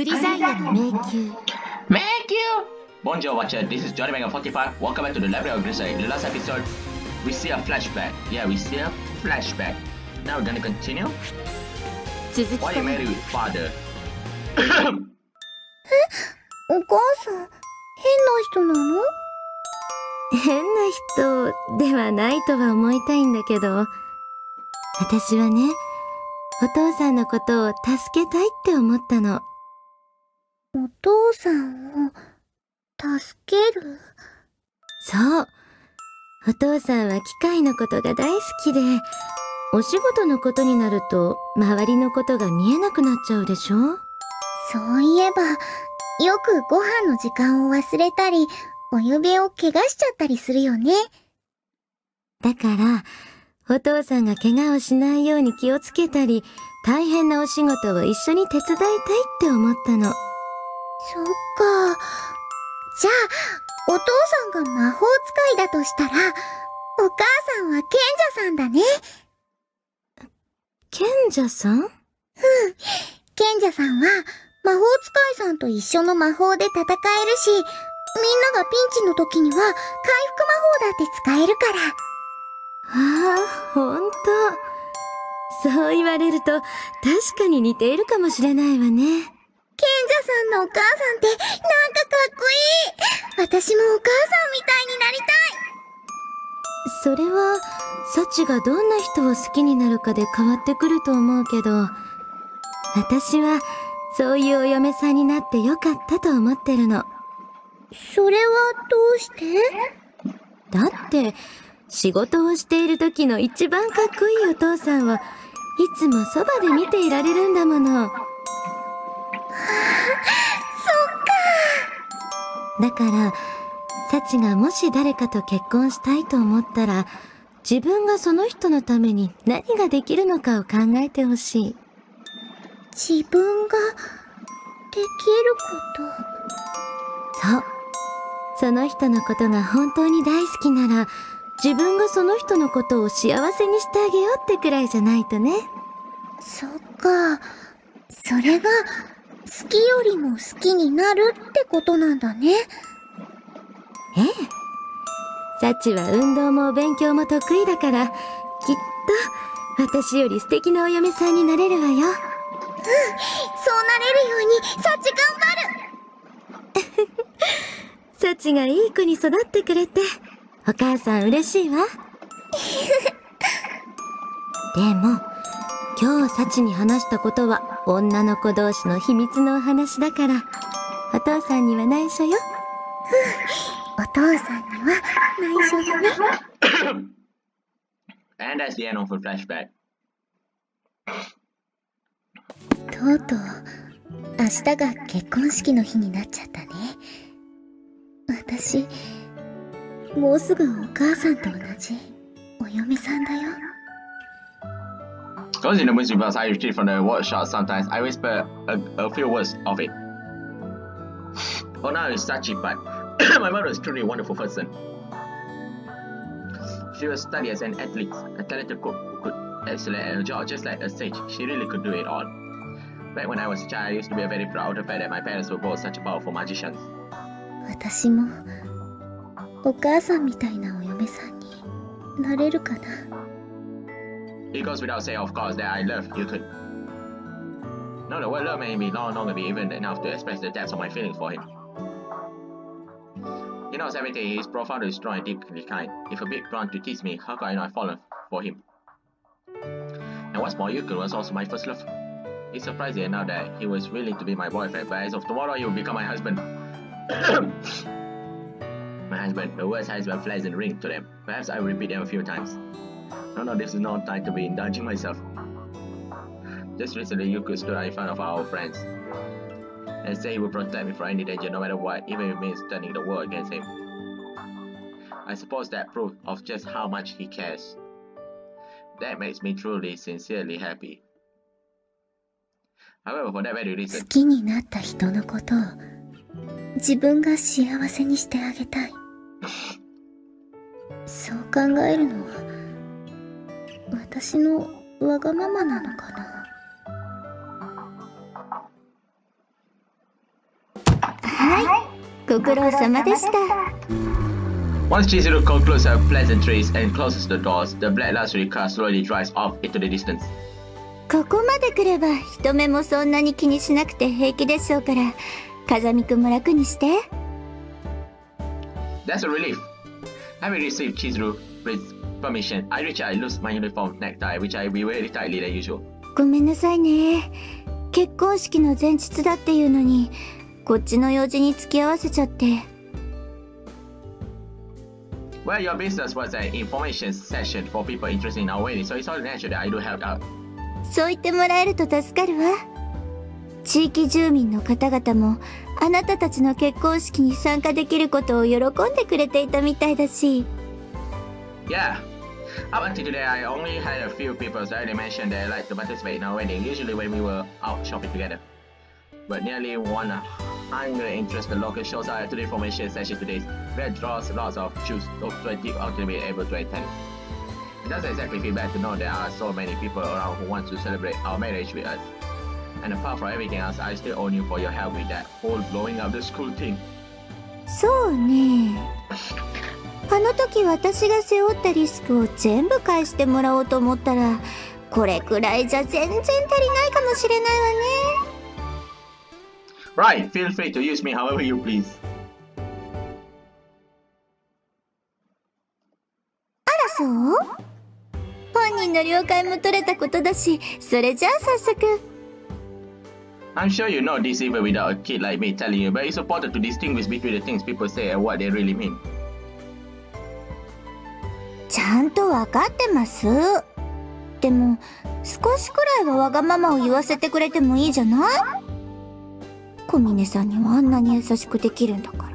グリザイアの迷宮 Thank you! Bonjour watcher, this is Johnny Mega 45. Welcome back to the Library of Grizzly. In the last episode, we see a flashback. Yeah, we see a flashback. Now we're gonna continue. 続き Why か you ら married with father? お母さん、変な人なの変な人ではないとは思いたいんだけど私はねお父さんのことを助けたいって思ったのお父さんを、助ける？そう。お父さんは機械のことが大好きでお仕事のことになると周りのことが見えなくなっちゃうでしょ？そういえば、よくご飯の時間を忘れたり、お指を怪我しちゃったりするよね。だからお父さんが怪我をしないように気をつけたり大変なお仕事を一緒に手伝いたいって思ったのそっか。じゃあ、お父さんが魔法使いだとしたら、お母さんは賢者さんだね。賢者さん？賢者さんは、魔法使いさんと一緒の魔法で戦えるし、みんながピンチの時には、回復魔法だって使えるから。ああ、ほんと。そう言われると確かに似ているかもしれないわね。賢者さんのお母さんって、なんかかっこいい私もお母さんみたいになりたいそれは、サチがどんな人を好きになるかで変わってくると思うけど、私はそういうお嫁さんになってよかったと思ってるの。それはどうして？だって、仕事をしている時の一番かっこいいお父さんを、いつもそばで見ていられるんだもの。だから、サチがもし誰かと結婚したいと思ったら、自分がその人のために何ができるのかを考えてほしい。自分が、できること。そう。その人のことが本当に大好きなら、自分がその人のことを幸せにしてあげようってくらいじゃないとね。そっか。それが、好きよりも好きになるってことなんだね。ええ。サチは運動もお勉強も得意だから、きっと私より素敵なお嫁さんになれるわよ。そうなれるように、サチ頑張るサチがいい子に育ってくれて、お母さん嬉しいわ。でも、今日サチに話したことは女の子同士の秘密のお話だから、お父さんには内緒よ。お父さんには内緒だね。And that's the end of the flashback. とうとう、明日が結婚式の日になっちゃったね。私、もうすぐお母さんと同じお嫁さんだよ。Because in the music verse I retrieve from the workshop, sometimes I whisper a, a few words of it. Oh, now it's Sachi, but my mother is truly a wonderful person. She was studied as an athlete, a talented cook who could excel at her job just like a sage. She really could do it all. Back when I was a child, I used to be very proud of the fact that my parents were both such powerful magicians. 私も、お母さんみたいなお嫁さんになれるかな。 it goes without saying, of course, that I love Yukun. No, the word love may be no longer be even enough to express the depths of my feelings for him. Knows everything, he is profoundly strong and deeply kind. If a bit blunt to tease me, how could I not fall for him? And what's more, Yukun was also my first love. It's surprising enough that he was willing to be my boyfriend, but as of tomorrow, he will become my husband. my husband, the words husband flies and ring to them. Perhaps I will repeat them a few times. No, no, this is not time to be indulging myself. Just recently, Yuku stood out in front of our friends and said he would protect me from any danger, no matter what, even if it means turning the world against him. I suppose that proof of just how much he cares. That makes me truly, sincerely happy. However, for that very 好 reason, きになった人のことを自分が幸せにしてあげたい。そう考えるのは 私のわがままなのかなご苦労様でした。Once Chizuru concludes her pleasantries and closes the doors, the black luxury car slowly drives off into the distance. ここまで来れば人目もそんなに気にしなくて平気でしょうから、風見くんも楽にして。That's a relief. Having received Chizuru with permission, I reach I lose my uniform necktie, which I wear very tightly than usual. ごめんなさいね。結婚式の前日だっていうのに、こっちの用事に付き合わせちゃって。Well, your business was an information session for people interested in our wedding, so it's only natural that I do help out. そう言ってもらえると助かるわ。地域住民の方々もあなたたちの結婚式に参加できることを喜んでくれていたみたいだし。Yeah. Up until today, I only had a few people that they mentioned they like to participate in our wedding, usually when we were out shopping together. But nearly 100 interested local shows are the formation session today, That draws lots of choose of 20 out to be able to attend. It doesn't exactly feel bad to know there are so many people around who want to celebrate our marriage with us. And apart from everything else, I still owe you for your help with that whole blowing up the school thing. So, あの時私が背負ったリスクを全部返してもらおうと思ったら、これくらいじゃ全然足りないかもしれないわね。Right, feel free to use me however you please. あらそう本人の了解も取れたことだし、それじゃあ早速。I'm sure you know this even without a kid like me telling you, but it's important to distinguish between the things people say and what they really mean. ちゃんとわかってます？でも、少しくらいはわがままを言わせてくれてもいいじゃない？小峰さんにはあんなに優しくできるんだから。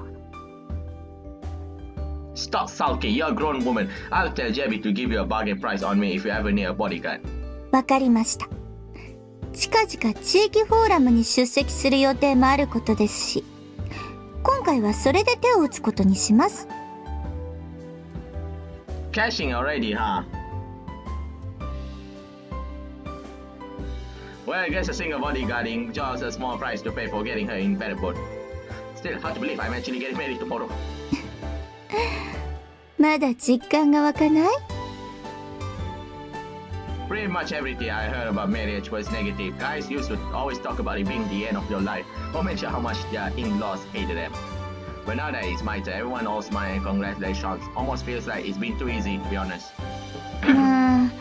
Stop sulking, you're a grown woman. I'll tell Jebby to give you a bargain price on me if you ever need a bodyguard. わかりました。近々地域フォーラムに出席する予定もあることですし、今回はそれで手を打つことにします。Cashing already, huh? Well, I guess a single bodyguarding just a small price to pay for getting her in better boat. Still, hard to believe I'm actually getting married tomorrow. まだ実感が湧かない Pretty much everything I heard about marriage was negative. Guys used to always talk about it being the end of your life, or mention how much their in-laws hated them. But now that it's my turn, everyone smile and congratulations. Almost feels like it's been too easy, to be honest. まあ、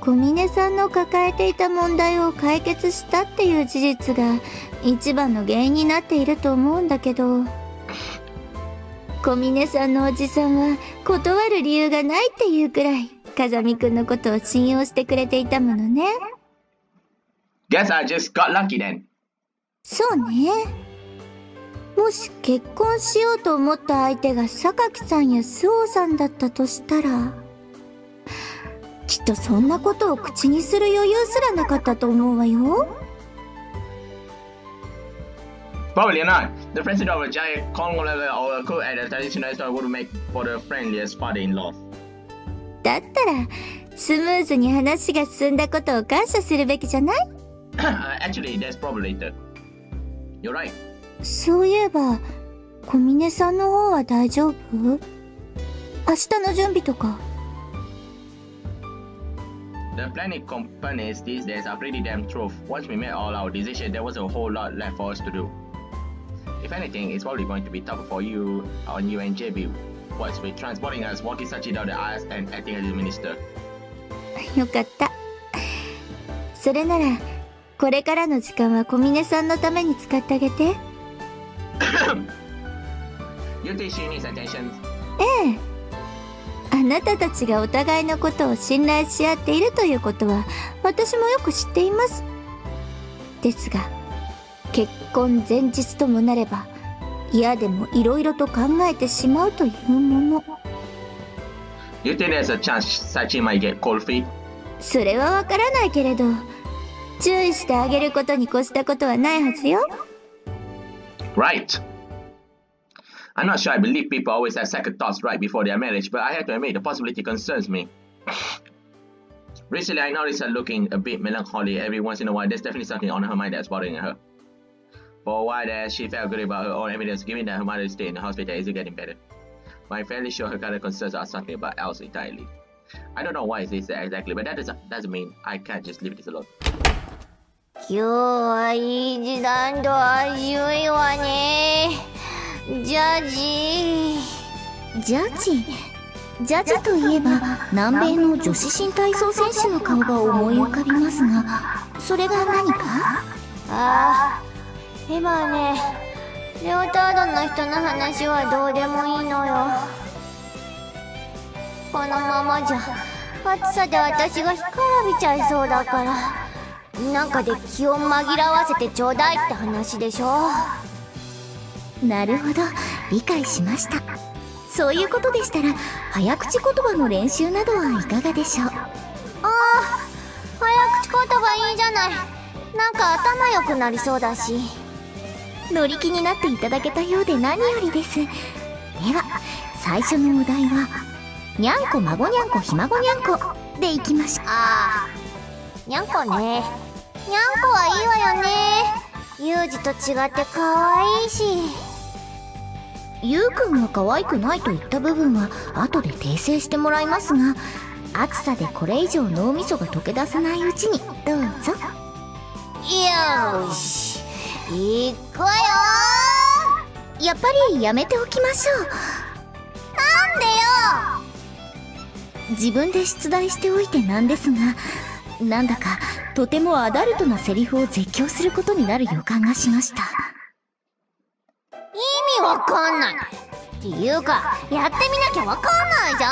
小峰さんの抱えていた問題を解決したっていう事実が一番の原因になっていると思うんだけど。小峰さんのおじさんは断る理由がないっていうくらい風見くんのことを信用してくれていたものね。Guess I just got lucky then. そうね。もし結婚しようと思った相手が榊さんや周防さんだったとしたら、きっとそんなことを口にする余裕すらなかったと思うわよ。Probably not. The president of a giant conglomerate or a coup at a traditional store would make for the friendliest father-in-law. だったらスムーズに話が進んだことを感謝するべきじゃない Actually, that's probably later. You're right. そういえば小峰さんの方は大丈夫明日の準備とか The planning companies these days are pretty damn truth. Once we made all our decisions, there was a whole lot left for us to do. If anything, it's probably going to be tougher for you on you and JB was with transporting us walking such down the aisles and acting as a minister. よかった。それなら、これからの時間は小峰さんのために使ってあげて。ええ。あなたたちがお互いのことを信頼し合っているということは私もよく知っています。ですが、結婚前日ともなれば、嫌でもいろいろと考えてしまうというもの。You think there's a chance Sachi might get cold feet? それはわからないけれど、注意してあげることに越したことはないはずよ。Right. I'm not sure I believe people always have second thoughts right before their marriage, but I have to admit the possibility concerns me. Recently, I noticed her looking a bit melancholy every once in a while. There's definitely something on her mind that's bothering her. For a while there, she felt good about her own evidence, given that her mother's stay in the hospital isn't getting better. But I'm fairly sure her current concerns are something about else entirely. I don't know why it says exactly, but that doesn't, doesn't mean I can't just leave this alone. 今日はいい時短と味いわね。ジャッジジャッジジャッジといえば南米の女子新体操選手の顔が思い浮かびますがそれが何か？ああ今ねレオタードの人の話はどうでもいいのよ。このままじゃ暑さで私が干からびちゃいそうだからなんかで気を紛らわせてちょうだいって話でしょ？なるほど。理解しました。そういうことでしたら早口言葉の練習などはいかがでしょう？ああ早口言葉いいじゃない。なんか頭良くなりそうだし。乗り気になっていただけたようで何よりです。では最初のお題はにゃんこ孫にゃんこひ孫にゃんこでいきましょう。ああにゃんこね。にゃんこはいいわよね。ユージと違って可愛いし。ゆうくんが可愛くないといった部分は後で訂正してもらいますが暑さでこれ以上脳みそが溶け出さないうちにどうぞ。よし。いくわよ。やっぱりやめておきましょう。なんでよ。自分で出題しておいてなんですがなんだかとてもアダルトなセリフを絶叫することになる予感がしました意味わかんないっていうかやってみなきゃわかんないじゃ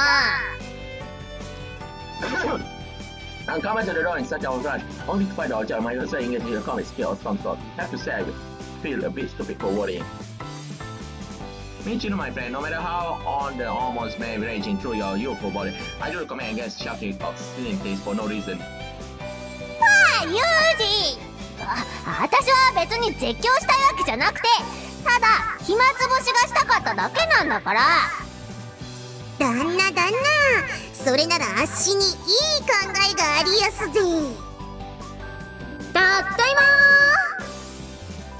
ん I'm coming to the door in such a rush, only to find out that my user English is a comic skill of some sort. Have to say I feel a bit stupid for worrying. Michino, my friend, no matter how on the almost may raging through your youthful body, I do recommend against shouting obscenities for no reason. ユージあ私は別に絶叫したいわけじゃなくてただ暇つぶしがしたかっただけなんだから旦那旦那それならあっしにいい考えがありやすぜたったいま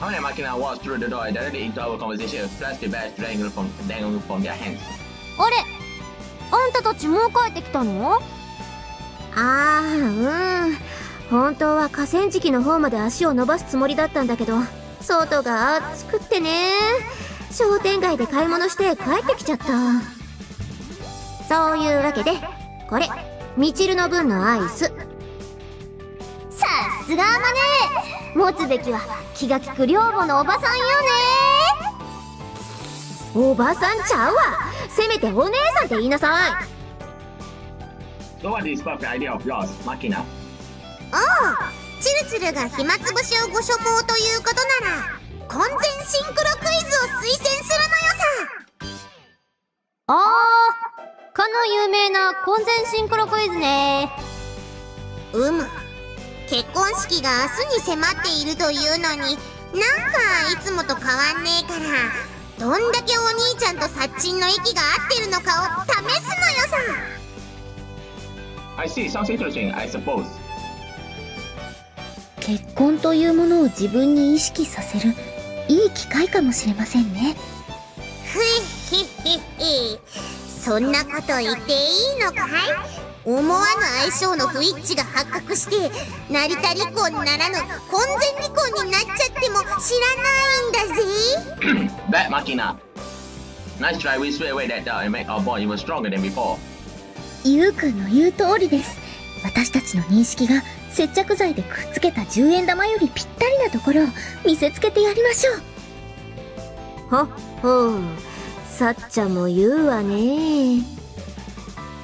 How the Machina walked through the door directly into our conversation, flashed the badge dangling from, dangling from their hands. あれあんたたちもう帰ってきたのああうん本当は河川敷の方まで足を伸ばすつもりだったんだけど外が暑くってね。商店街で買い物して帰ってきちゃった。そういうわけでこれみちるの分のアイス。さすがあまね持つべきは気が利く寮母のおばさんよね。おばさんちゃうわ。せめてお姉さんって言いなさい。So what is perfect idea of yours, Machina? おうチルチルが暇つぶしをご所望ということなら混然シンクロクイズを推薦するのよさあーかの有名な混然シンクロクイズね。うむ。結婚式が明日に迫っているというのになんかいつもと変わんねえからどんだけお兄ちゃんとサッチンの息が合ってるのかを試すのよさ。I see, sounds interesting, I suppose. 結婚というものを自分に意識させるいい機会かもしれませんね。ふいひひひ。そんなこと言っていいのかい？思わぬ相性の不一致が発覚して成田離婚ならぬ婚前離婚になっちゃっても知らないんだぜ。Bad Machina. Nice try, we swear away that doubt and make our bond even stronger than before. ゆうくんの言う通りです。私たちの認識が接着剤でくっつけた10円玉よりぴったりなところを見せつけてやりましょう。ほほう。さっちゃんも言うわね。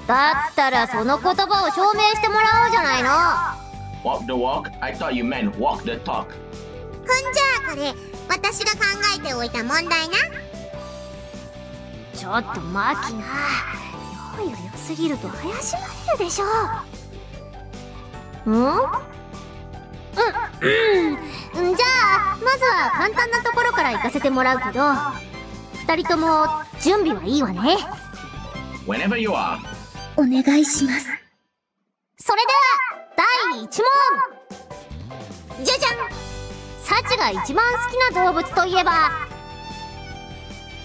だったらその言葉を証明してもらおうじゃないの。Walk the walk? I thought you meant walk the talk. ほんじゃあこれ私が考えておいた問題な。ちょっとマキナ用意が良すぎると怪しまれるでしょうん？うん、うん、じゃあまずは簡単なところから行かせてもらうけど二人とも準備はいいわね.お願いします。それでは第1問。じゃじゃん。サチが一番好きな動物といえば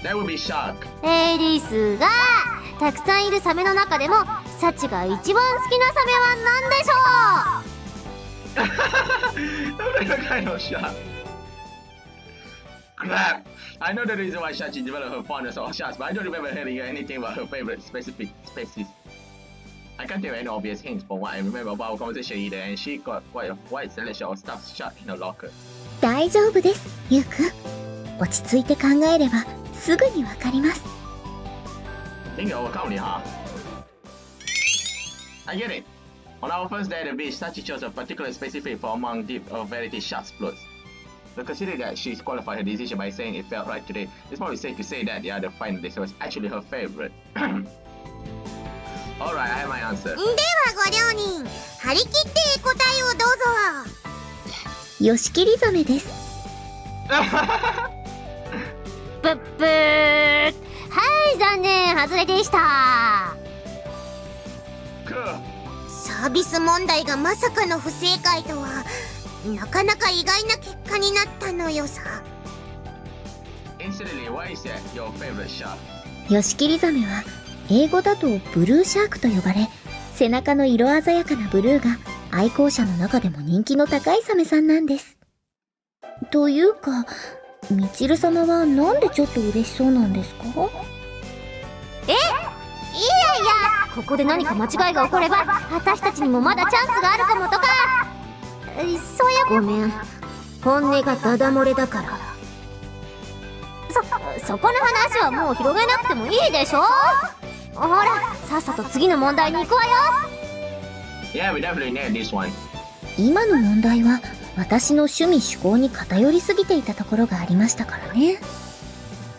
？That would be shark. えー、ですがたくさんいるサメの中でもサチが一番好きなサメは何でしょ what kind of shark? Crap! I know the reason why Shachi developed her fondness of sharks, but I don't remember hearing anything about her favorite specific species. I can't of any obvious hints from what I remember about our conversation either, and she got quite a wide selection of stuff shut in her locker. 大丈夫ですゆうくん落ち着いて考えればすぐにわかります Think you overcome it, huh? I get it. On our first day at the beach, Sachi chose a particular specific for among deep of variety sharks floats. But considering that she's qualified her decision by saying it felt right today, it's probably safe to say that the other finalist was actually her favorite. Alright, I have my answer. ではご両人張り切って答えをどうぞヨシキリザメですブッブーはい残念外れでした.サービス問題がまさかの不正解とはなかなか意外な結果になったのよさ?ヨシキリザメは英語だとブルーシャークと呼ばれ背中の色鮮やかなブルーが愛好者の中でも人気の高いサメさんなんです。というかみちる様はなんでちょっと嬉しそうなんですか？いやいやここで何か間違いが起これば私たちにもまだチャンスがあるかもとか。えそういうごめん。本音がダダ漏れだから。そそこの話はもう広げなくてもいいでしょ。ほらさっさと次の問題に行くわよ。Yeah, we definitely nailed this one. 今の問題は私の趣味趣向に偏りすぎていたところがありましたからね。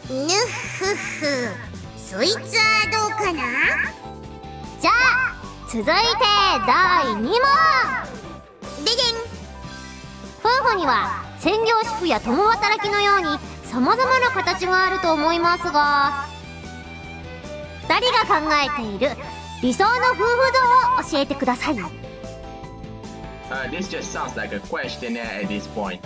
ぬっふふ。そいつはどうかな？じゃあ続いて第2問。ででん夫婦には専業主婦や共働きのように様々な形があると思いますが2人が考えている理想の夫婦像を教えてください。Uh, this just sounds like a questionnaire at this point.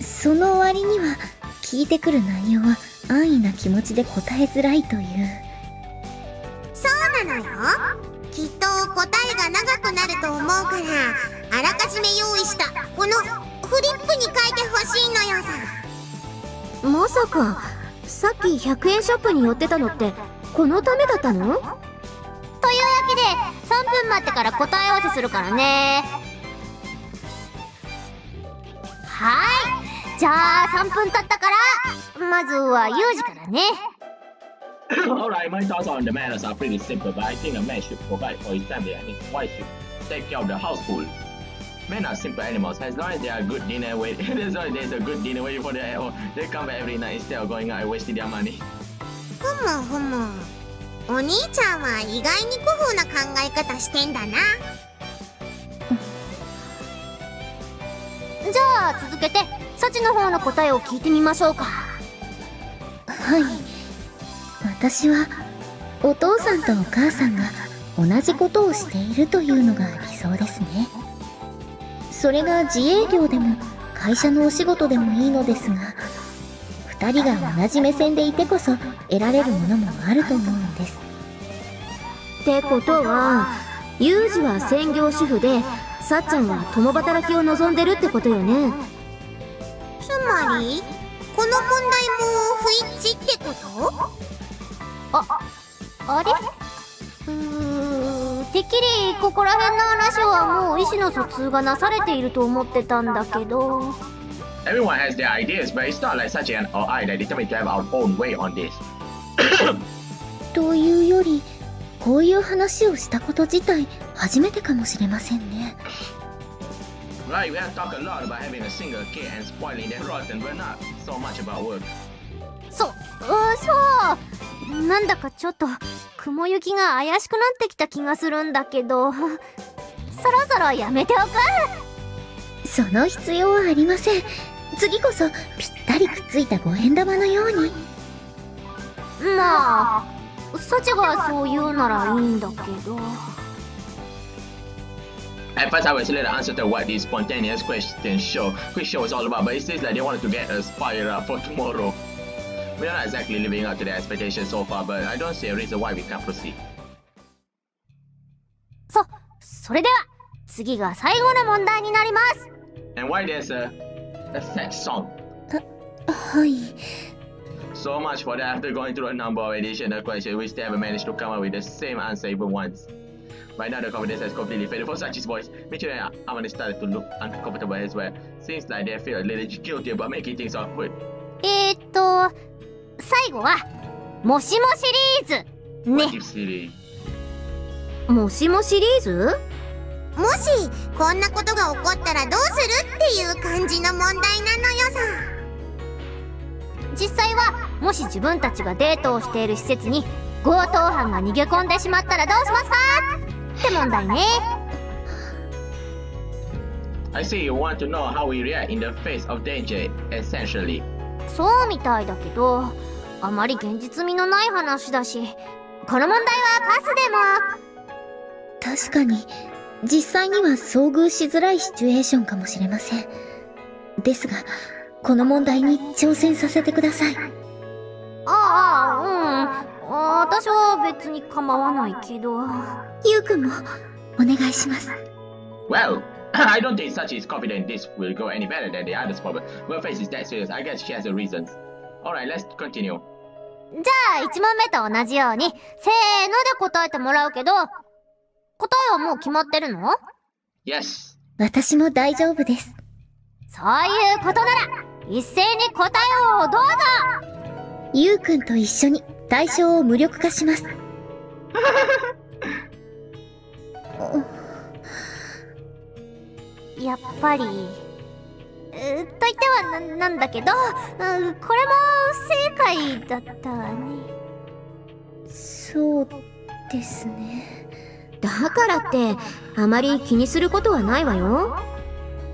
その割には聞いてくる内容は安易な気持ちで答えづらいというそうなの？よきっと答えが長くなると思うからあらかじめ用意したこのフリップに書いてほしいのよさ。まさか。さっき100円ショップに寄ってたのってこのためだったの？というわけで3分待ってから答え合わせするから。ねはい。じゃあ3分経ったからまずはユージからね。Alright, my thoughts on the manners are pretty simple, but I think a man should provide for his family and his wife should take care of the household. Men are simple animals. As long as they are good dinner wait, as long as there's a good dinner waiting for them at home, they come back every night instead of going out and wasting their money. ふむふむお兄ちゃんは意外に古風な考え方してんだなじゃあ続けてサチの方の答えを聞いてみましょうかはい私はお父さんとお母さんが同じことをしているというのが理想ですね。それが自営業でも会社のお仕事でもいいのですが2人が同じ目線でいてこそ得られるものもあると思うんです。ってことはユージは専業主婦でさっちゃんは共働きを望んでるってことよね。つまりこの問題も不一致ってこと？ああれうーてっきりここら辺の話はもう意思の疎通がなされていると思ってたんだけど Everyone has their ideas, but it's not like Sachi and or I that determined to have our own way on this. というよりこういう話をしたこと自体初めてかもしれませんね Right, we have talked a lot about having a single kid and spoiling their rotten, but not so much about work. そ、うそうなんだかちょっと雲行きが怪しくなってきた気がするんだけどそろそろやめておくその必要はありません次こそぴったりくっついた五円玉のようにまあサチがそう言うならいいんだけど At first, I was a little uncertain what these spontaneous question show, quiz show was all about, but it seems like they wanted to get us fired up for tomorrow. We are not exactly living up to their expectations so far, but I don't see a reason why we can't proceed. そ、それでは、次が最後の問題になります。 And why there's a, a sex song? はい。 So much for that after going through a number of additional questions, we still haven't managed to come up with the same answer even once. By now, the confidence has completely faded for Sachi's voice. Mitchell and Amani started to look uncomfortable as well. Seems like they feel a little guilty about making things awkward. えー、っと、 最後は、もしもシリーズ。ね?もしもシリーズ？もしこんなことが起こったらどうするっていう感じの問題なのよさ実際は、もし自分たちがデートをしている施設に、強盗犯が逃げ込んでしまったらどうしますか？って問題ね。I see you want to know how we react in the face of danger, essentially. そうみたいだけど、あまり現実味のない話だし、この問題はパスでも。確かに、実際には遭遇しづらいシチュエーションかもしれません。ですが、この問題に挑戦させてください。ああ、うん。私は別に構わないけど。ゆうくんも、お願いします。Well, I don't think Sachi is confident this will go any better than the others, but her face is that serious. I guess she has her reasons. Alright, let's continue. じゃあ、1問目と同じように、せーので答えてもらうけど、答えはもう決まってるの Yes. 私も大丈夫です。そういうことなら、一斉に答えをどうぞゆうくんと一緒に対象を無力化します。やっぱり、と言ってはななんだけど、うんこれも不正解だったわね。そうですね。だからって、あまり気にすることはないわよ。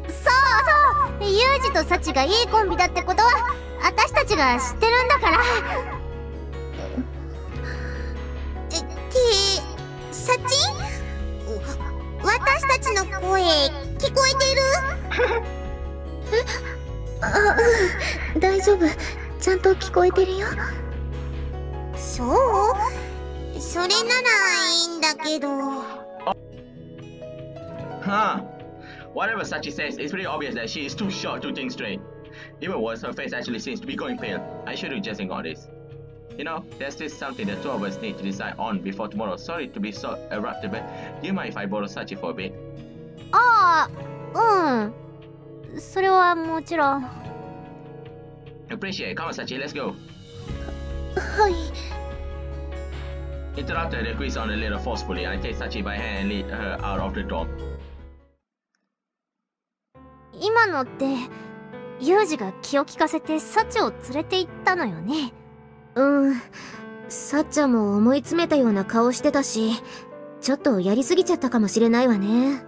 そうそうユージとサチがいいコンビだってことは私たちが知ってるんだからえってサチ？私たちの声聞こえてるあ、うん、大丈夫。ちゃんと聞こえてるよ。そうそれならいいんだけど Huh. Whatever Sachi says, it's pretty obvious that she is too short to think straight. Even worse, her face actually seems to be going pale. I should have just ignored this. You know, there's still something the two of us need to decide on before tomorrow. Sorry to be so eruptive, but do you mind if I borrow Sachi for a bit? ああうんそれはもちろん Appreciate. Come on, Sachi, let's go. はい。Interrupted the quiz on a little forcefully. I take Sachi by hand and lead her out of the dorm. 今のってユージが気を利かせてサチを連れて行ったのよねうん。さっちゃんも思い詰めたような顔してたし、ちょっとやりすぎちゃったかもしれないわね。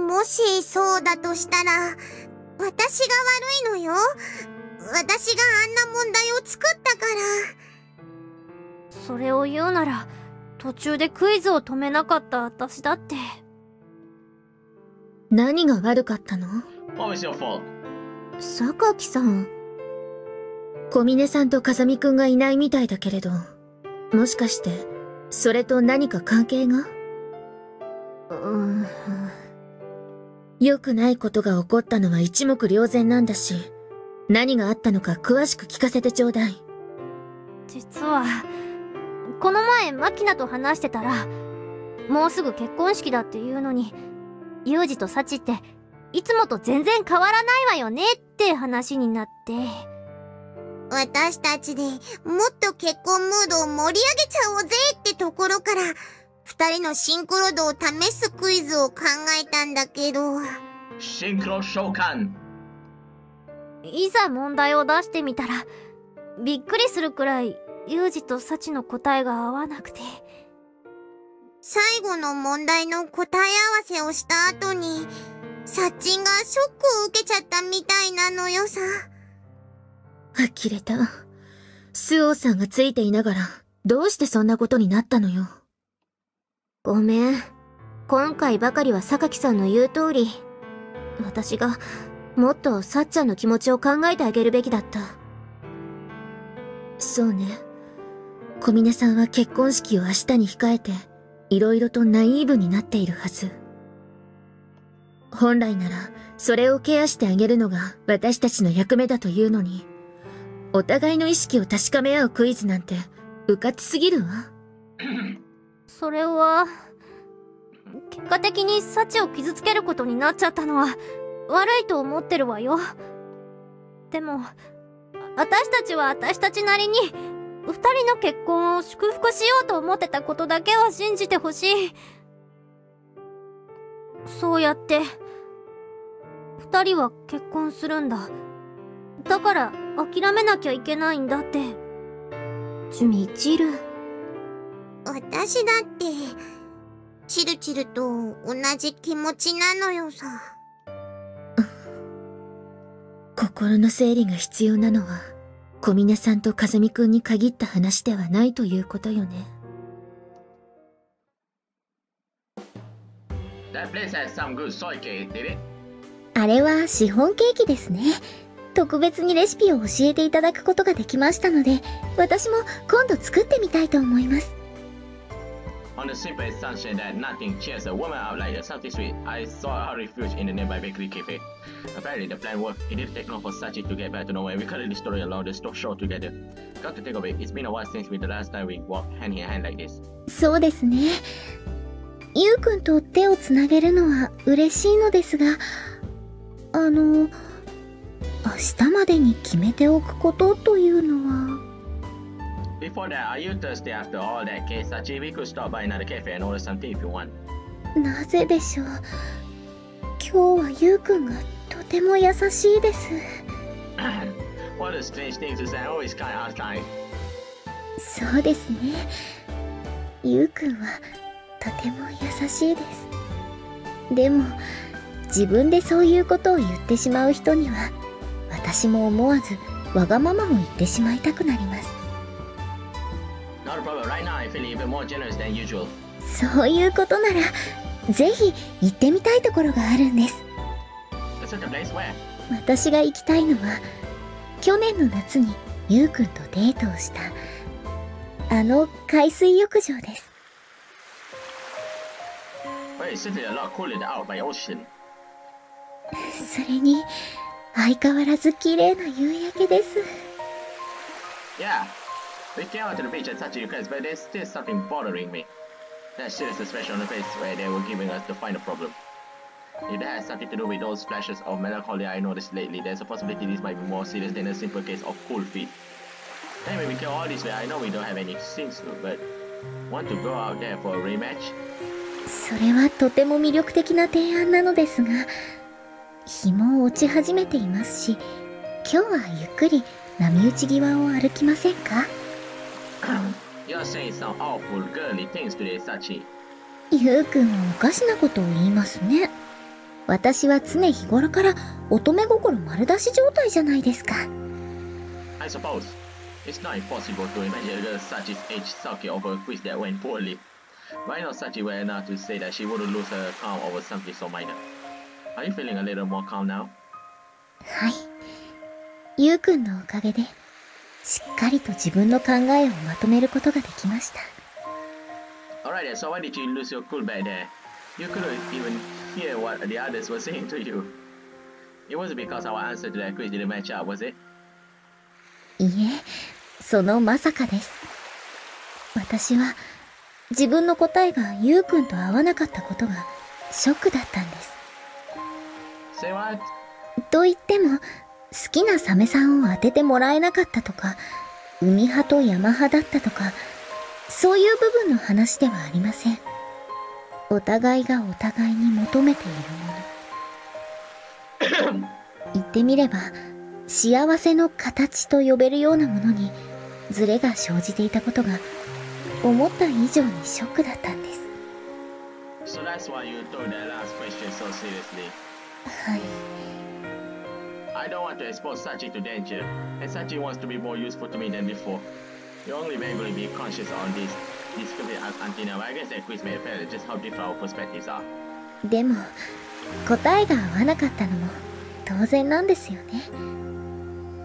もしそうだとしたら私が悪いのよ。私があんな問題を作ったから。それを言うなら途中でクイズを止めなかった私だって。何が悪かったの？What was your fault? 榊さん。小峰さんと風見くんがいないみたいだけれど、もしかして、それと何か関係が？うん良くないことが起こったのは一目瞭然なんだし、何があったのか詳しく聞かせてちょうだい。実はこの前マキナと話してたらもうすぐ結婚式だっていうのにユージとサチっていつもと全然変わらないわよねって話になって私たちでもっと結婚ムードを盛り上げちゃおうぜってところから二人のシンクロ度を試すクイズを考えたんだけど Synchro Shokan. いざ問題を出してみたらびっくりするくらいユージとサチの答えが合わなくて最後の問題の答え合わせをした後にサッチンがショックを受けちゃったみたいなのよさ呆れた。スオーさんがついていながら、どうしてそんなことになったのよ。ごめん。今回ばかりは榊さんの言う通り、私がもっとさっちゃんの気持ちを考えてあげるべきだった。そうね。小峰さんは結婚式を明日に控えて、色々とナイーブになっているはず。本来なら、それをケアしてあげるのが私たちの役目だというのに、お互いの意識を確かめ合うクイズなんて、うかつすぎるわ。それは、結果的にサチを傷つけることになっちゃったのは、悪いと思ってるわよ。でも、私たちは私たちなりに、二人の結婚を祝福しようと思ってたことだけは信じてほしい。そうやって、二人は結婚するんだ。だから諦めなきゃいけないんだって。みちる。私だって、チルチルと同じ気持ちなのよさ。心の整理が必要なのは、小峰さんと風見くんに限った話ではないということよね。あれはシフォンケーキですね。特別にレシピを教えていただくことができましたので、私も今度作ってみたいと思います。On the simple assumption that nothing cheers a woman out like a something sweet, I sought a refuge in the nearby bakery cafe. Apparently, the plan worked. It didn't take long for Sachi to get back to nowhere. We currently story along the shore together. Got to take a break. It's been a while since we the last time we walked hand in hand like this. そうですね。ゆうくんと手をつなげるのは嬉しいのですが、あの、明日までに決めておくことというのは。Before that, are you thirsty after all that, Keisachi? We could stop by another cafe and order something if you want. なぜでしょう今日はゆうくんがとても優しいです。What a strange thing to say. Always kind of kind. そうですね。ゆうくんはとても優しいです。でも、自分でそういうことを言ってしまう人には、私も思わずわがままを言ってしまいたくなります。そういうことなら、ぜひ行ってみたいところがあるんです。私が行きたいのは、去年の夏にゆうくんとデートをした、あの海水浴場です。それに、相変わらず綺麗な夕焼けです。Yeah. We came out to the beach and touched Ukraine, but there's still something bothering me. That shit is expression on the face where they were giving us the final problem. If that has something to do with those flashes of melancholy I noticed lately, there's a possibility this might be more serious than a simple case of cold feet. Anyway, we came all this way. I know we don't have any sins to, but want to go out there for a rematch? それはとても魅力的な提案なのですが、日も落ち始めていますし、今日はゆっくり波打ち際を歩きませんか You're saying some awful girly things today, Sachi. ゆうくんはおかしなことを言いますね。私は常日頃から乙女心丸出し状態じゃないですか。I suppose. It's not impossible to imagine a girl such as age sulking over a quiz that went poorly. But I know Sachi well enough to say that she wouldn't lose her calm over something so minor. Are you feeling a little more calm now? はい。ゆうくんのおかげでしっかりと自分の考えをまとめることができました。いえ、そのまさかです。私は自分の答えがユウくんと合わなかったことがショックだったんです。と言っても、好きなサメさんを当ててもらえなかったとか、海派と山派だったとか、そういう部分の話ではありません。お互いがお互いに求めているもの。言ってみれば、幸せの形と呼べるようなものに、ズレが生じていたことが、思った以上にショックだったんです。So、はい。I don't want to expose Sachi to danger, and Sachi wants to be more useful to me than before. You only vaguely be conscious on this. this could be until now. I guess that quiz made it fair just how different our perspectives are. でも答えが合わなかったのも当然なんですよね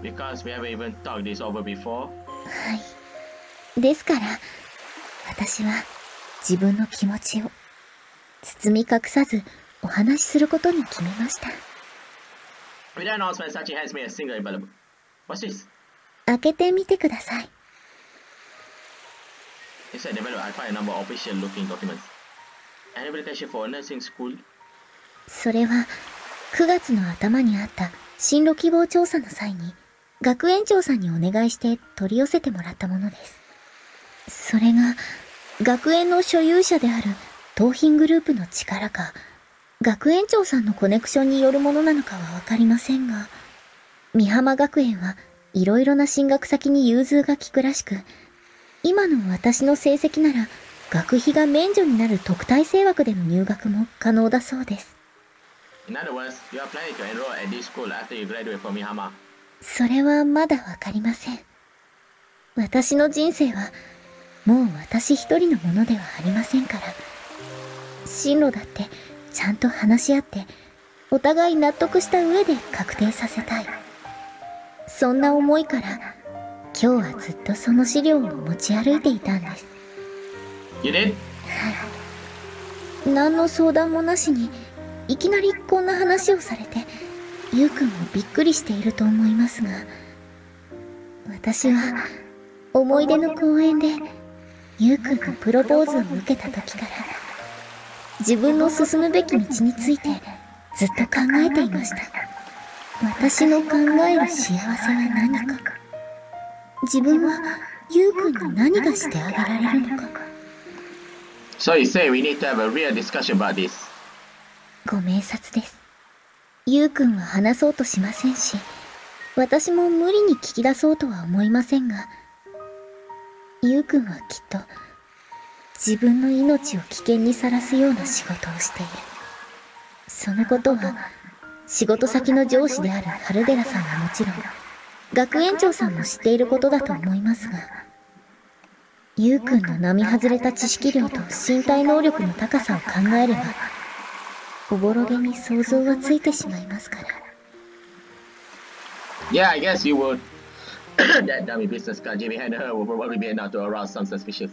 Because we haven't even talked this over before. はいですから私は自分の気持ちを包み隠さずお話しすることに決めました開けてみてください。それは9月の頭にあった進路希望調査の際に学園長さんにお願いして取り寄せてもらったものです。それが学園の所有者である東品グループの力か学園長さんのコネクションによるものなのかはわかりませんが美浜学園はいろいろな進学先に融通が利くらしく今の私の成績なら学費が免除になる特待生枠での入学も可能だそうです。Words. それはまだわかりません。私の人生はもう私一人のものではありませんから。進路だってちゃんと話し合ってお互い納得した上で確定させたい。そんな思いから今日はずっとその資料を持ち歩いていたんです。You did? 何の相談もなしにいきなりこんな話をされてゆうくんもびっくりしていると思いますが私は思い出の公園でゆうくんのプロポーズを受けた時から自分の進むべき道についてずっと考えていました私の考える幸せは何か？自分はゆうくんに何がしてあげられるのか？So you say we need to have a real discussion about this. ご明察です。ゆうくんは話そうとしませんし、私も無理に聞き出そうとは思いませんが、ゆうくんはきっと自分の命を危険にさらすような仕事をしている。そのことは仕事先の上司である春寺さんはもちろん、学園長さんも知っていることだと思いますが、ゆうくんの並外れた知識量と身体能力の高さを考えれば、おぼろげに想像がついてしまいますから。Yeah, I guess you would. that dummy business card Jimmy handed her will probably be enough to arouse some suspicion.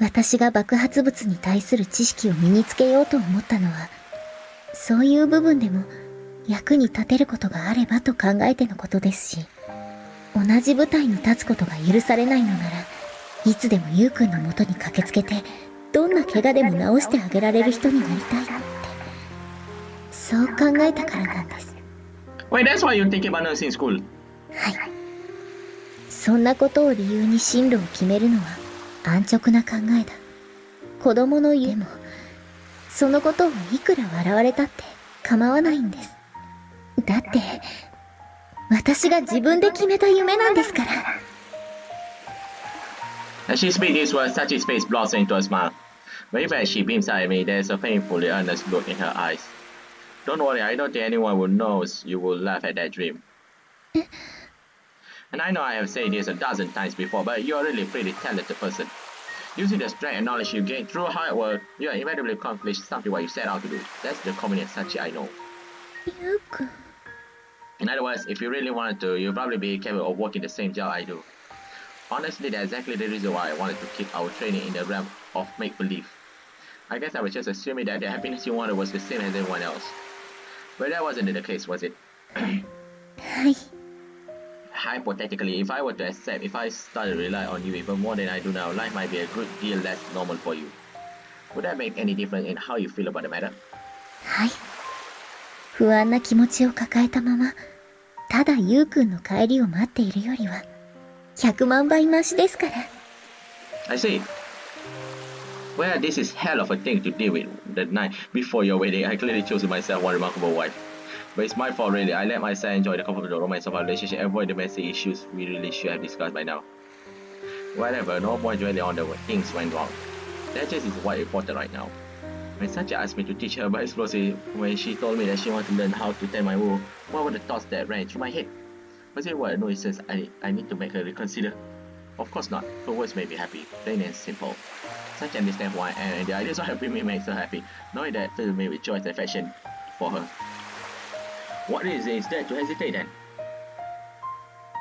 私が爆発物に対する知識を身につけようと思ったのは、そういう部分でも役に立てることがあればと考えてのことですし、同じ舞台に立つことが許されないのなら、いつでもユウくんの元に駆けつけて、どんな怪我でも治してあげられる人になりたいって、そう考えたからなんです。Wait, that's why you're thinking about nursing school. はい。そんなことを理由に進路を決めるのは安直な考えだ。子供の家も、そのことをいくら笑われたって構わないんです。だって、私が自分で決めた夢なんですから。As she speaks these words, Sachi's face blossomed into a smile. As she beams at me, there's a painfully earnest look in her eyes. Don't worry, I don't think anyone will know you will laugh at that dream. and I know I have said this a dozen times before, but you are really a pretty talented person. Using the strength and knowledge you gain through hard work, you are inevitably accomplished something what you set out to do. That's the common Sachi I know. In other words, if you really wanted to, you'd probably be capable of working the same job I do. Honestly, that's exactly the reason why I wanted to keep our training in the realm of make-believe. I guess I was just assuming that the happiness you wanted was the same as everyone else. But that wasn't the case, was it? はい。Hypothetically, if I were to accept, if I started to rely on you even more than I do now, life might be a good deal less normal for you. Would that make any difference in how you feel about the matter? はい。不安な気持ちを抱えたまま、ただゆうくんの帰りを待っているよりは、100万倍マシですから。I see. Well, this is hell of a thing to deal with. The night before your wedding, I clearly chose myself one remarkable wife. But it's my fault, really. I let myself enjoy the comfort of the romance of our relationship avoid the messy issues we really should have discussed by now. Whatever, no point dwelling on the things went wrong. That just is what important right now. When Satya asked me to teach her about explosive, when she told me that she wanted to learn how to tend my wool, what were the thoughts that ran through my head? Was it what a nuisance I, I need to make her reconsider? Of course not. Her words made me happy, plain and simple. Such understand who I am and the ideas of helping me makes her happy, knowing that fills me with joy and affection for her. What is it instead to hesitate then?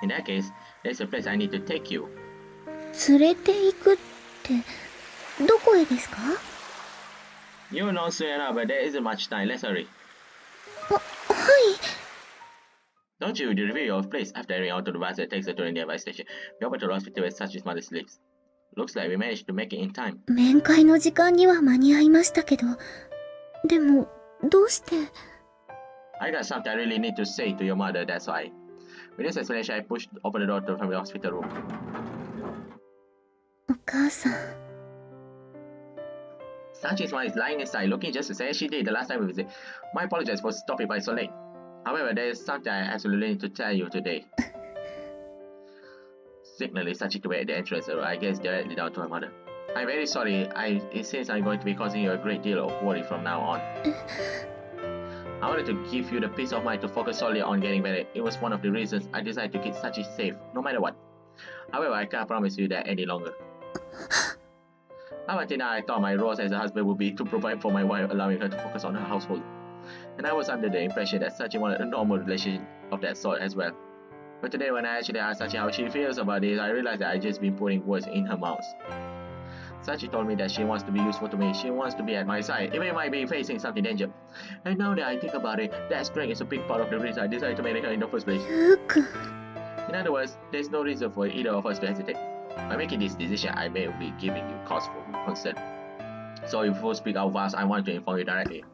In that case, there's a place I need to take you. 連れて行くってどこへですか You know soon enough, but there isn't much time. Let's hurry. はい Don't you reveal your place after entering onto the bus that takes her to the nearby station. We open to the hospital where Sachi's mother sleeps. Looks like we managed to make it in time. 面会の時間には間に合いましたけどでもどうして I got something I really need to say to your mother, that's why. With this explanation, I pushed open the door to from the hospital room. お母さん Sachi's mom is lying inside, looking just the same as she did the last time we visited. My apologies for stopping by so late. However, there is something I absolutely need to tell you today. Signaling Sachi to wait at the entrance, so I guess directly down to her mother. I'm very sorry. I it seems I'm going to be causing you a great deal of worry from now on. I wanted to give you the peace of mind to focus solely on getting better. It was one of the reasons I decided to keep Sachi safe, no matter what. However, I can't promise you that any longer. Up until now, I thought my role as a husband would be to provide for my wife, allowing her to focus on her household and I was under the impression that Sachi wanted a normal relationship of that sort as well. But today when I actually asked Sachi how she feels about this, I realized that I just been putting words in her mouth. Sachi told me that she wants to be useful to me, she wants to be at my side, even if I be facing something danger. And now that I think about it, that strength is a big part of the reason I decided to marry her in the first place. in other words, there's no reason for either of us to hesitate. By making this decision, I may be giving you cause for concern. So before you speak out fast, I want to inform you directly.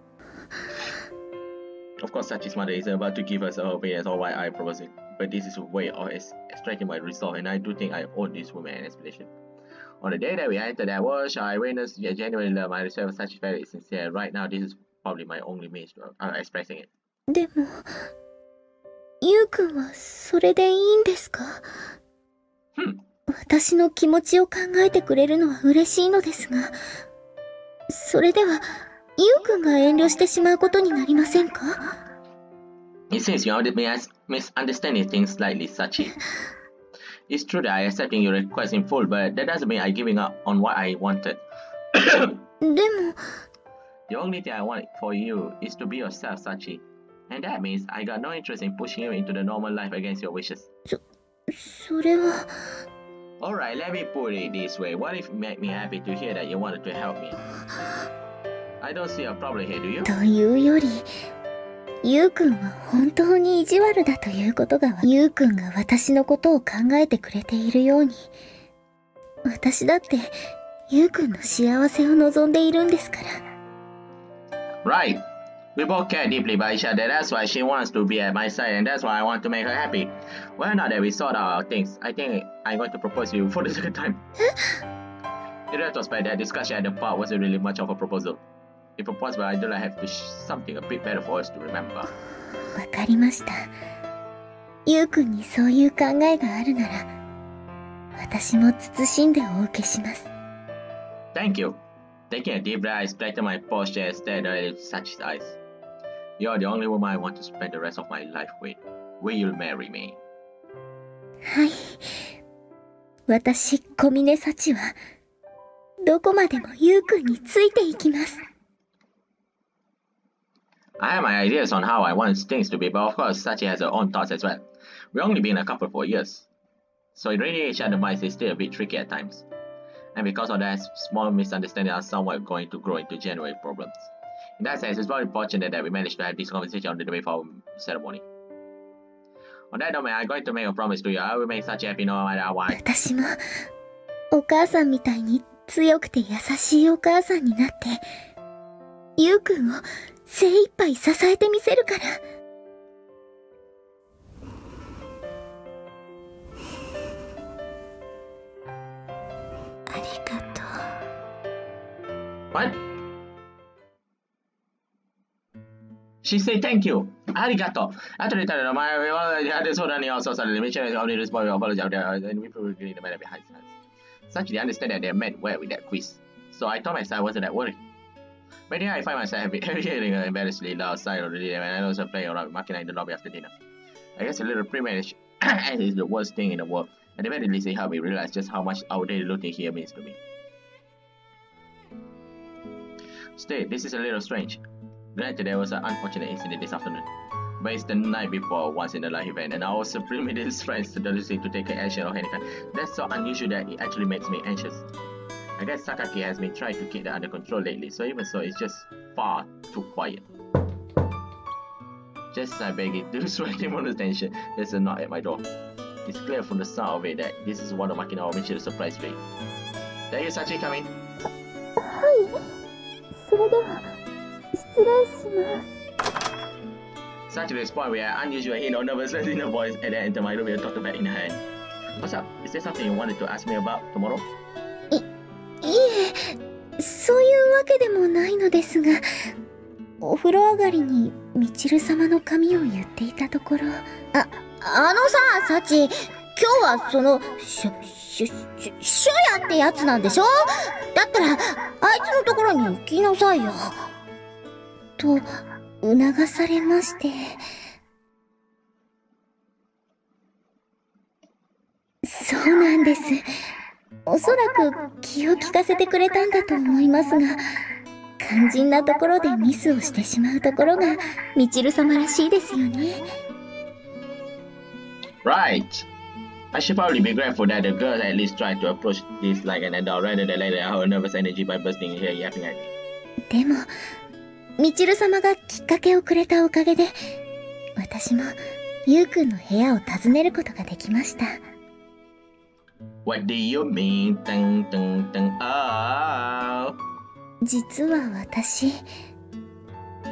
Of course, Sachi's mother is about to give us her opinion on why I'm proposing, but this is a way of ex- extracting my resolve, and I do think I owe this woman an explanation. On the day that we entered that world, I witnessed a genuine love. I reserve such very sincere. Right now, this is probably my only means of uh, expressing it. でもゆうくんはそれでいいんですか Hmm. 私の気持ちを考えてくれるのは嬉しいのですがそれでは ゆうくんが遠慮してしまうことになりませんか It seems you are mis- misunderstanding things slightly, Sachi. It's true that I accepting your request in full, but that doesn't mean I'm giving up on what I wanted. でも the only thing I want for you is to be yourself, Sachi. And that means I got no interest in pushing you into the normal life against your wishes. それは Alright, let me put it this way. What if it made me happy to hear that you wanted to help me? というよりゆうくんは本当に意地悪だということがゆうくんが私のことを考えてくれているように私だってゆうくんの幸せを望んでいるんですから Right. We both care deeply about each other. That's why she wants to be at my side, and that's why I want to make her happy. Well, now that we sort out our things, I think I'm going to propose to you for the second time. In retrospect, that discussion at the park wasn't really much of a proposal. If possible, I do not have to something a bit better for us to remember. わかりましたゆうくんにそういう考えがあるなら私も慎んでお受けします Thank you. Taking a deep breath, I inspected my posture and stared at such eyes. You're the only woman I want to spend the rest of my life with. Will you marry me? はい私小峰幸はどこまでもゆうくんについていきます I have my ideas on how I want things to be, but of course, Sachi has her own thoughts as well. We've only been a couple for years, so reading each other's minds is still a bit tricky at times. And because of that, small misunderstandings are somewhat going to grow into genuine problems. In that sense, it's very fortunate that we managed to have this conversation on the day of our ceremony. On that note, man, I'm going to make a promise to you. I will make Sachi happy no matter what. 私もお母さんみたいに強くて優しいお母さんになってゆうくんを 精一杯支えてみせるからありがと What? She said thank you. Arigato. After the time, my had this one also started mentioning only respond apology out there and we probably the matter behind us. Such they understand that they meant well with that quiz. So I told myself I wasn't that worried. But yeah, I find myself hearing an uh, embarrassingly loud sigh of the dinner and I also playing around with Makina in the lobby after dinner. I guess a little pre-marriage is the worst thing in the world, and the very least it helped me realize just how much our daily routine here means to me. Stay, this is a little strange. Granted, there was an unfortunate incident this afternoon, but it's the night before once in a life event, and I was supremely distressed to decide to take action of any kind. That's so unusual that it actually makes me anxious. I guess Sakaki has been trying to keep that under control lately, so even so, it's just far too quiet. Just I beg it, do strike him on attention. There's a knock at my door. It's clear from the sound of it that this is one of Makinawa Michiru's surprise visits. There you, Sachi coming. Such to this point where I unusual hint of nervousness in her voice and then enter my room with a doctor bag in her hand. What's up? Is there something you wanted to ask me about tomorrow? けでもないのですがお風呂上がりにみちる様の髪を言っていたところ。ああのさサチ今日はそのしゅしゅしゅしゅやってやつなんでしょ？だったらあいつのところに行きなさいよ。と促されまして。そうなんですおそらく気を利かせてくれたんだと思いますが肝心なところでミスをしてしまうところがみちる様らしいですよね Right. I should probably be grateful that the girl at least tried to approach this like an adult rather than let out her nervous energy by bursting in here yapping at me. でもみちる様がきっかけをくれたおかげで私もゆうくんの部屋を訪ねることができました What do you mean? Oh. 実は私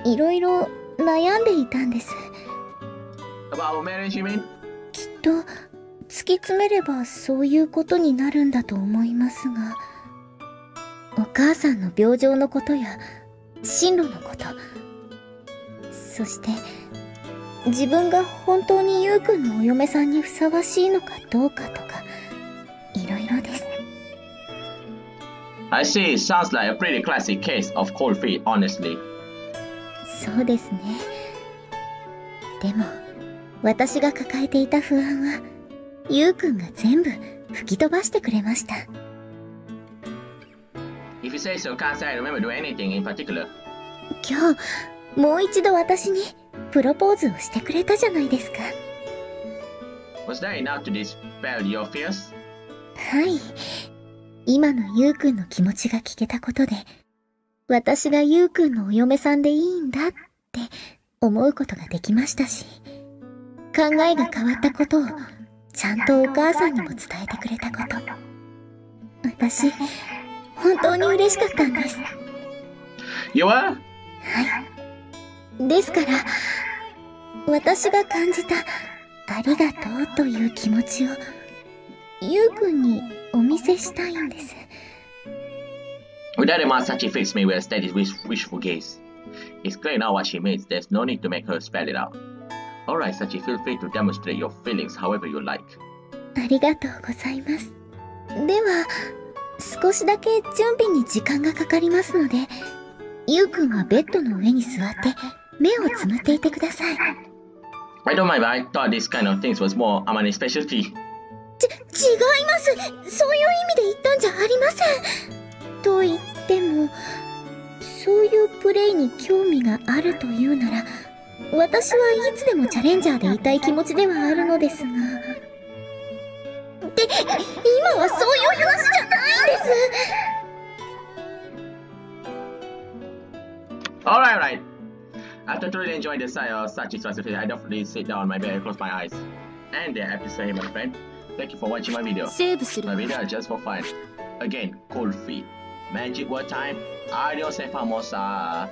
いろいろ悩んでいたんです About mean? きっと突き詰めればそういうことになるんだと思いますがお母さんの病状のことや進路のことそして自分が本当にゆうくんのお嫁さんにふさわしいのかどうかとか I see. Sounds like a pretty classic case of cold feet, honestly. そうですねでも私が抱えていた不安はゆうくんが全部吹き飛ばしてくれました If you say so, can't say I remember doing anything in particular. 今日もう一度私にプロポーズをしてくれたじゃないですか Was that enough to dispel your fears? はい今のゆうくんの気持ちが聞けたことで私がゆうくんのお嫁さんでいいんだって思うことができましたし考えが変わったことをちゃんとお母さんにも伝えてくれたこと。私本当に嬉しかったんです。You were? ですから私が感じたありがとうという気持ちをゆうくんにお見せしたいんです With that in mind, Sachi fixed me with a steady wish wishful gaze. It's clear now what she means, there's no need to make her spell it out. Alright, Sachi, feel free to demonstrate your feelings however you like. ありがとうございますでは少しだけ準備に時間がかかりますのでゆうくんはベッドの上に座って目をつむっていてください I don't mind, but I thought this kind of things was more Amani's specialty. ち違いますそういう意味で言ったんじゃありませんと言ってもそういうプレイに興味があるというなら私はいつでもチャレンジャーでいたい気持ちではあるのですがで今はそういう話じゃないんです Alright, right. After truly enjoying the sight of Sachi's specialty, I definitely sit down on my bed and close my eyes. And there, I have to say, my friend, Thank you for watching my video. My video just for fun. Again, cold feet. Magic word time. Adios e famosa.